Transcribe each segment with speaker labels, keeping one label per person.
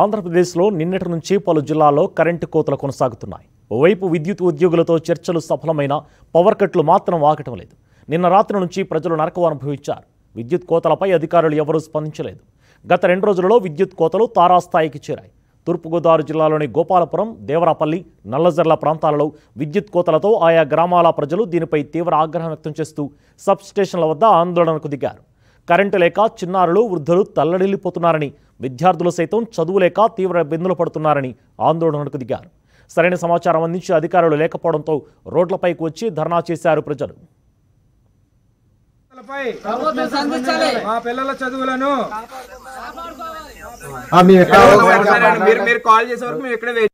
Speaker 1: ఆంధ్రప్రదేశ్లో నిన్నటి నుంచి పలు జిల్లాల్లో కరెంటు కోతలు కొనసాగుతున్నాయి. ఓవైపు విద్యుత్ ఉద్యోగులతో చర్చలు సఫలమైన పవర్ కట్లు మాత్రం ఆగటం లేదు. నిన్న రాత్రి నుంచి ప్రజలు నరకం అనుభవించారు. విద్యుత్ కోతలపై అధికారులు ఎవరూ స్పందించలేదు. గత రెండు రోజులలో విద్యుత్ కోతలు తారాస్థాయికి చేరాయి. తూర్పుగోదావరి జిల్లాలోని గోపాలపురం దేవరాపల్లి నల్లజర్ల ప్రాంతాలలో విద్యుత్ కోతలతో ఆయా గ్రామాల ప్రజలు దీనిపై తీవ్ర ఆగ్రహం వ్యక్తం చేస్తూ సబ్ స్టేషన్ల వద్ద ఆందోళనకు దిగారు. కరెంటు లేక చిన్నారులు వృద్ధులు తల్లడిల్లిపోతున్నారని విద్యార్థులు సైతం చదువు లేక తీవ్ర ఇబ్బందులు పడుతున్నారని ఆందోళనకు దిగారు. సరైన సమాచారం అందించే అధికారులు లేకపోవడంతో రోడ్లపైకి వచ్చి ధర్నా చేశారు ప్రజలు.
Speaker 2: మా పిల్లల చదువులను
Speaker 3: మీరు మీరు కాల్ చేసే వరకు మేము ఇక్కడే వెయిట్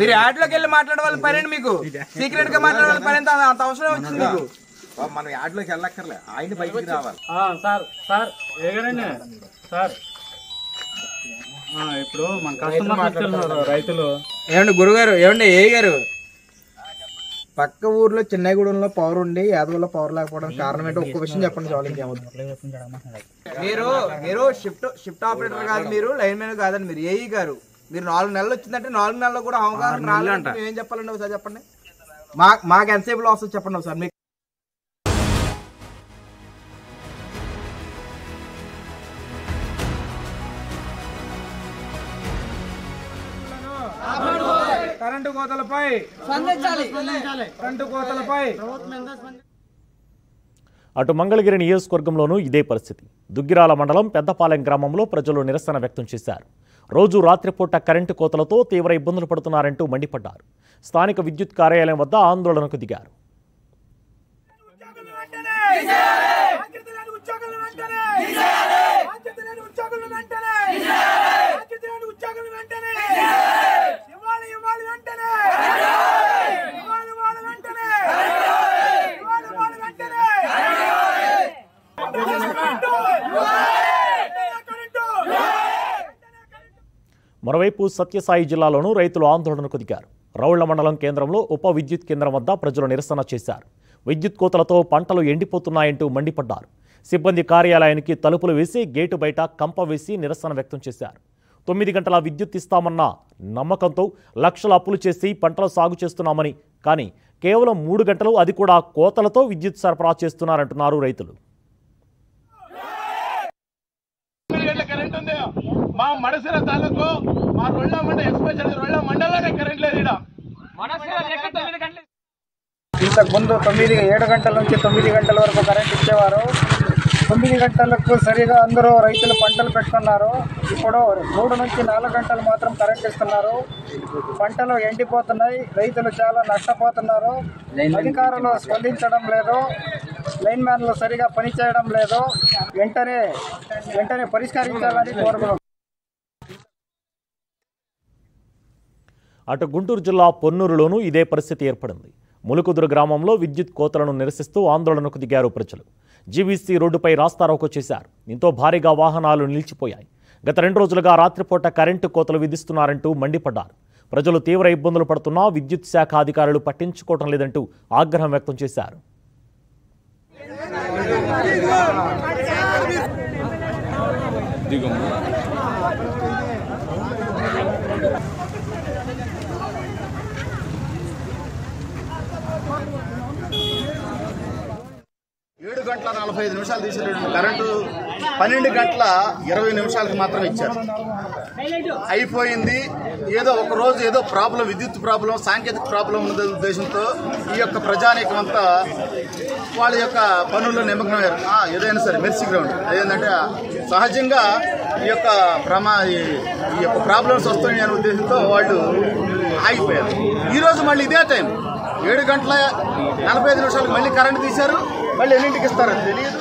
Speaker 3: మీరు యాడ్లోకి వెళ్ళి మాట్లాడే వాళ్ళ పని మీకు? సీక్రెట్గా మాట్లాడే వాళ్ళ పని అంత అవసరం వచ్చింది మీకు.
Speaker 2: మనం యాడ్లోకి వెళ్ళక్కర్లే. ఆయన బయటికి రావాలి.
Speaker 4: Sir sir sir. ఆ, ఇప్పుడు మన కస్టమర్ ఇస్తున్నారు రైతులు.
Speaker 3: ఏమండి గురుగారు ఏమండి ఏ గారు? పక్క ఊర్లో చిన్నగూడెంలో పవర్ ఉండి యాదవలో పవర్ లేకపోవడానికి కారణం ఏంటో ఒక్క విషయం చెప్పండి చాలు మీరు మీరు షిఫ్ట్ షిఫ్ట్ ఆపరేటర్ కాదు మీరు లైన్ మ్యాన్ కాదండి మీరు ఏఈ గారు. మీరు నాలుగు నెలలు వచ్చిందంటే నాలుగు నెలల్లో కూడా అవగాహన మేము ఏం చెప్పాలండి ఒకసారి చెప్పండి? మా మాకు ఎంతసేపు లాస్ చెప్పండి ఒకసారి. మీకు
Speaker 2: కరెంటు కోతలపై. కరెంటు కోతలపై.
Speaker 1: అటు మంగళగిరి నియోజకవర్గంలోనూ ఇదే పరిస్థితి. దుగ్గిరాల మండలం పెద్దపాలెం గ్రామంలో ప్రజలు నిరసన వ్యక్తం చేశారు. రోజు రాత్రిపూట కరెంటు కోతలతో తీవ్ర ఇబ్బందులు పడుతున్నారంటూ మండిపడ్డారు. స్థానిక విద్యుత్ కార్యాలయం వద్ద ఆందోళనకు దిగారు. మరోవైపు సత్యసాయి జిల్లాలోనూ రైతులు ఆందోళనకు దిగారు. రౌళ్ళ మండలం కేంద్రంలో ఉప విద్యుత్ కేంద్రం వద్ద ప్రజలు నిరసన చేశారు. విద్యుత్ కోతలతో పంటలు ఎండిపోతున్నాయంటూ మండిపడ్డారు. సిబ్బంది కార్యాలయానికి తలుపులు వేసి గేటు బయట కంప వేసి నిరసన వ్యక్తం చేశారు. తొమ్మిది గంటల విద్యుత్ ఇస్తామన్న నమ్మకంతో లక్షల అప్పులు చేసి పంటలు సాగు చేస్తున్నామని కానీ కేవలం మూడు గంటలు అది కూడా కోతలతో విద్యుత్ సరఫరా చేస్తున్నారంటున్నారు రైతులు
Speaker 5: తొమ్మిది గంటల కరెంట్ ఉంది మా మడసిర తాలూకు మా రొళ్ళ మండ ఎక్స్పెషల్ రొళ్ళ మండలానే కరెంట్ లేదు ఈడ.
Speaker 2: ఇంతకు ముందు తొమ్మిది ఏడు గంటల నుంచి తొమ్మిది గంటల వరకు కరెంట్ ఇచ్చేవారు. తొమ్మిది గంటలకు సరిగా అందరూ రైతులు పంటలు పెట్టుకున్నారు. ఇప్పుడు మూడు నుంచి నాలుగు గంటలు మాత్రం కరెంట్ ఇస్తున్నారు. పంటలు ఎండిపోతున్నాయి. రైతులు చాలా నష్టపోతున్నారు. అధికారులు స్పందించడం లేదు. లైన్ మ్యాన్లు సరిగా పనిచేయడం లేదు. వెంటనే వెంటనే పరిష్కరించాలని కోరుతున్నాం
Speaker 1: అటు గుంటూరు జిల్లా పొన్నూరులోనూ ఇదే పరిస్థితి ఏర్పడింది. ములుకుదురు గ్రామంలో విద్యుత్ కోతలను నిరసిస్తూ ఆందోళనకు దిగారు ప్రజలు. జీవీసీ రోడ్డుపై రాస్తారోకో చేశారు. దీంతో భారీగా వాహనాలు నిలిచిపోయాయి. గత రెండు రోజులుగా రాత్రిపూట కరెంటు కోతలు విధిస్తున్నారంటూ మండిపడ్డారు. ప్రజలు తీవ్ర ఇబ్బందులు పడుతున్నా విద్యుత్ శాఖ అధికారులు పట్టించుకోవటం లేదంటూ ఆగ్రహం వ్యక్తం చేశారు.
Speaker 6: ఏడు గంటల నలభై ఐదు నిమిషాలు తీసేటటువంటి కరెంటు పన్నెండు గంటల ఇరవై నిమిషాలకు మాత్రం ఇచ్చారు. అయిపోయింది. ఏదో ఒక రోజు ఏదో ప్రాబ్లం విద్యుత్ ప్రాబ్లం సాంకేతిక ప్రాబ్లం ఉన్న ఉద్దేశంతో ఈ యొక్క ప్రజానీకం అంతా వాళ్ళ యొక్క పనుల్లో నిమగ్నమయ్యారు ఏదైనా సరే మెర్సీ గ్రౌండ్. అదేంటంటే సహజంగా ఈ యొక్క ప్రమా ఈ- యొక్క ప్రాబ్లమ్స్ వస్తున్నాయి అనే ఉద్దేశంతో వాళ్ళు ఆగిపోయారు. ఈరోజు మళ్ళీ ఇదే టైం. ఏడు గంటల నలభై ఐదు నిమిషాలకు మళ్ళీ కరెంట్ తీశారు. మళ్ళీ ఎన్నింటికి ఇస్తారో తెలియదు